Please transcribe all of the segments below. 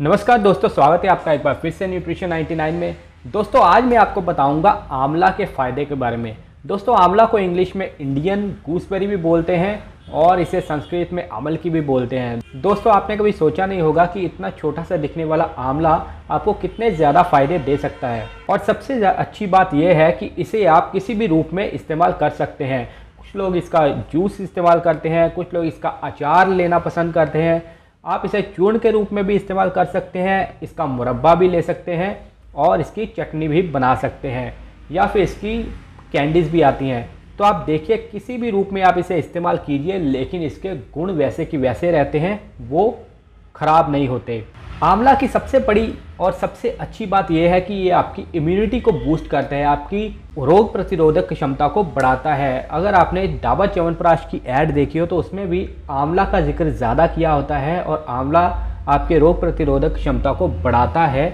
नमस्कार दोस्तों, स्वागत है आपका एक बार फिर से न्यूट्रिशन 99 में। दोस्तों, आज मैं आपको बताऊँगा आंवला के फ़ायदे के बारे में। दोस्तों, आंवला को इंग्लिश में इंडियन गूसबेरी भी बोलते हैं और इसे संस्कृत में अमल की भी बोलते हैं। दोस्तों, आपने कभी सोचा नहीं होगा कि इतना छोटा सा दिखने वाला आंवला आपको कितने ज़्यादा फ़ायदे दे सकता है। और सबसे अच्छी बात यह है कि इसे आप किसी भी रूप में इस्तेमाल कर सकते हैं। कुछ लोग इसका जूस इस्तेमाल करते हैं, कुछ लोग इसका अचार लेना पसंद करते हैं। आप इसे चूर्ण के रूप में भी इस्तेमाल कर सकते हैं, इसका मुरब्बा भी ले सकते हैं और इसकी चटनी भी बना सकते हैं, या फिर इसकी कैंडीज़ भी आती हैं। तो आप देखिए, किसी भी रूप में आप इसे इस्तेमाल कीजिए, लेकिन इसके गुण वैसे कि वैसे रहते हैं, वो ख़राब नहीं होते। आंवला की सबसे बड़ी और सबसे अच्छी बात यह है कि ये आपकी इम्यूनिटी को बूस्ट करता है, आपकी रोग प्रतिरोधक क्षमता को बढ़ाता है। अगर आपने डाबर च्यवनप्राश की ऐड देखी हो तो उसमें भी आंवला का ज़िक्र ज़्यादा किया होता है और आंवला आपके रोग प्रतिरोधक क्षमता को बढ़ाता है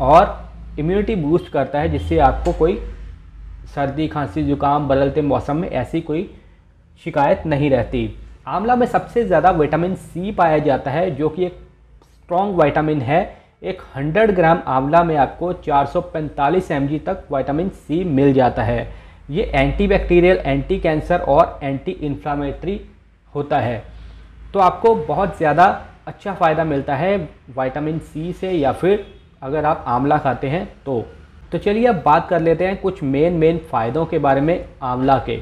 और इम्यूनिटी बूस्ट करता है, जिससे आपको कोई सर्दी, खांसी, जुकाम, बदलते मौसम में ऐसी कोई शिकायत नहीं रहती। आंवला में सबसे ज़्यादा विटामिन सी पाया जाता है, जो कि एक स्ट्रॉन्ग वाइटामिन है। एक 100 ग्राम आंवला में आपको 445 mg तक वाइटामिन सी मिल जाता है। ये एंटीबैक्टीरियल एंटी कैंसर और एंटी इन्फ्लामेटरी होता है। तो आपको बहुत ज़्यादा अच्छा फ़ायदा मिलता है विटामिन सी से या फिर अगर आप आंवला खाते हैं तो। तो चलिए अब बात कर लेते हैं कुछ मेन मेन फ़ायदों के बारे में आंवला के।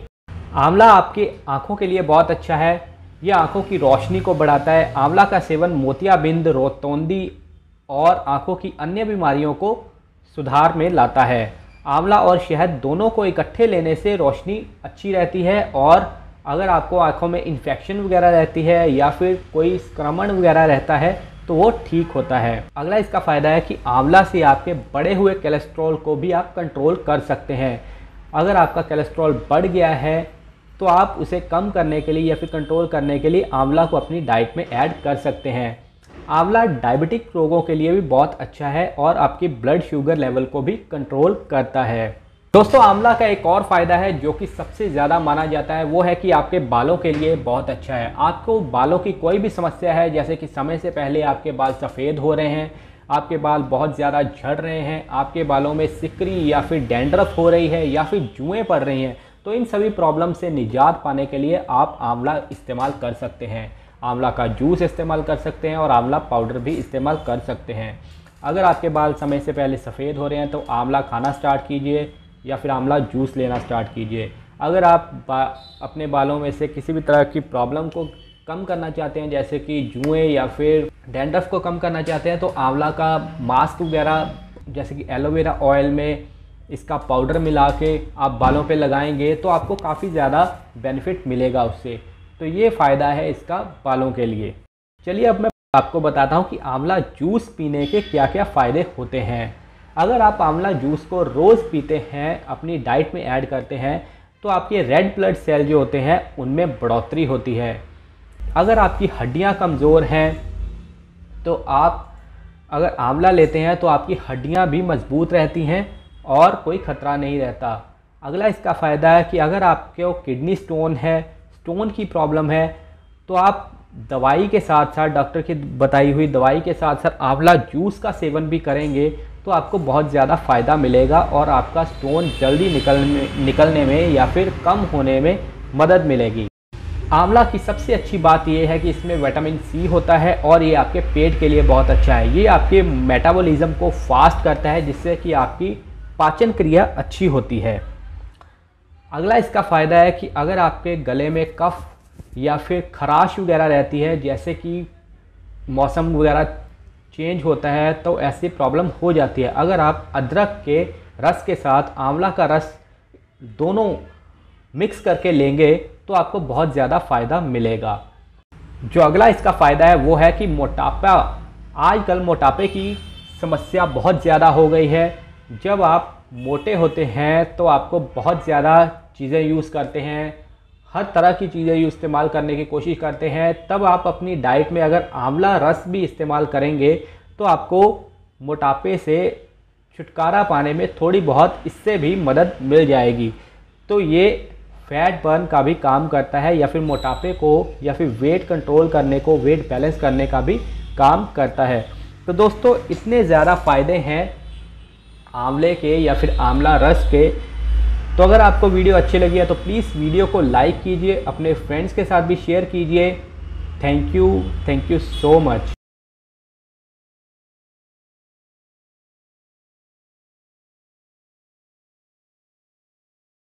आंवला आपकी आँखों के लिए बहुत अच्छा है। यह आँखों की रोशनी को बढ़ाता है। आंवला का सेवन मोतियाबिंद, रोतौंदी और आँखों की अन्य बीमारियों को सुधार में लाता है। आंवला और शहद दोनों को इकट्ठे लेने से रोशनी अच्छी रहती है और अगर आपको आँखों में इन्फेक्शन वगैरह रहती है या फिर कोई संक्रमण वगैरह रहता है तो वो ठीक होता है। अगला इसका फ़ायदा है कि आंवला से आपके बढ़े हुए कोलेस्ट्रॉल को भी आप कंट्रोल कर सकते हैं। अगर आपका कोलेस्ट्रॉल बढ़ गया है तो आप उसे कम करने के लिए या फिर कंट्रोल करने के लिए आंवला को अपनी डाइट में ऐड कर सकते हैं। आंवला डायबिटिक रोगों के लिए भी बहुत अच्छा है और आपकी ब्लड शुगर लेवल को भी कंट्रोल करता है। दोस्तों, आंवला का एक और फ़ायदा है जो कि सबसे ज़्यादा माना जाता है, वो है कि आपके बालों के लिए बहुत अच्छा है। आपको बालों की कोई भी समस्या है, जैसे कि समय से पहले आपके बाल सफ़ेद हो रहे हैं, आपके बाल बहुत ज़्यादा झड़ रहे हैं, आपके बालों में सिकरी या फिर डेंड्रफ हो रही है या फिर जुएँ पड़ रही हैं तो इन सभी प्रॉब्लम से निजात पाने के लिए आप आंवला इस्तेमाल कर सकते हैं। आंवला का जूस इस्तेमाल कर सकते हैं और आंवला पाउडर भी इस्तेमाल कर सकते हैं। अगर आपके बाल समय से पहले सफ़ेद हो रहे हैं तो आंवला खाना स्टार्ट कीजिए या फिर आंवला जूस लेना स्टार्ट कीजिए। अगर आप बा, अपने बालों में से किसी भी तरह की प्रॉब्लम को कम करना चाहते हैं जैसे कि जुएँ या फिर डेंडफ को कम करना चाहते हैं तो आंवला का मास्क वगैरह जैसे कि एलोवेरा ऑयल में इसका पाउडर मिला के आप बालों पे लगाएँगे तो आपको काफ़ी ज़्यादा बेनिफिट मिलेगा उससे। तो ये फ़ायदा है इसका बालों के लिए। चलिए अब मैं आपको बताता हूँ कि आंवला जूस पीने के क्या क्या फ़ायदे होते हैं। अगर आप आंवला जूस को रोज़ पीते हैं, अपनी डाइट में ऐड करते हैं तो आपके रेड ब्लड सेल जो होते हैं, उनमें बढ़ोतरी होती है। अगर आपकी हड्डियाँ कमज़ोर हैं तो आप अगर आंवला लेते हैं तो आपकी हड्डियाँ भी मज़बूत रहती हैं और कोई ख़तरा नहीं रहता। अगला इसका फ़ायदा है कि अगर आपके किडनी स्टोन है, स्टोन की प्रॉब्लम है तो आप दवाई के साथ साथ, डॉक्टर की बताई हुई दवाई के साथ साथ आंवला जूस का सेवन भी करेंगे तो आपको बहुत ज़्यादा फ़ायदा मिलेगा और आपका स्टोन जल्दी निकलने निकलने में या फिर कम होने में मदद मिलेगी। आंवला की सबसे अच्छी बात यह है कि इसमें विटामिन सी होता है और ये आपके पेट के लिए बहुत अच्छा है। ये आपके मेटाबॉलिज्म को फास्ट करता है, जिससे कि आपकी पाचन क्रिया अच्छी होती है। अगला इसका फ़ायदा है कि अगर आपके गले में कफ या फिर खराश वगैरह रहती है, जैसे कि मौसम वगैरह चेंज होता है तो ऐसी प्रॉब्लम हो जाती है। अगर आप अदरक के रस के साथ आंवला का रस दोनों मिक्स करके लेंगे तो आपको बहुत ज़्यादा फ़ायदा मिलेगा। जो अगला इसका फ़ायदा है, वो है कि मोटापा, आजकल मोटापे की समस्या बहुत ज़्यादा हो गई है। जब आप मोटे होते हैं तो आपको बहुत ज़्यादा चीज़ें यूज़ करते हैं। हर तरह की चीज़ें इस्तेमाल करने की कोशिश करते हैं। तब आप अपनी डाइट में अगर आंवला रस भी इस्तेमाल करेंगे तो आपको मोटापे से छुटकारा पाने में थोड़ी बहुत इससे भी मदद मिल जाएगी। तो ये फैट बर्न का भी काम करता है, या फिर मोटापे को, या फिर वेट कंट्रोल करने को वेट बैलेंस करने का भी काम करता है। तो दोस्तों, इतने ज़्यादा फ़ायदे हैं आंवले के या फिर आंवला रस के। तो अगर आपको वीडियो अच्छी लगी है तो प्लीज़ वीडियो को लाइक कीजिए, अपने फ्रेंड्स के साथ भी शेयर कीजिए। Thank you thank you so much.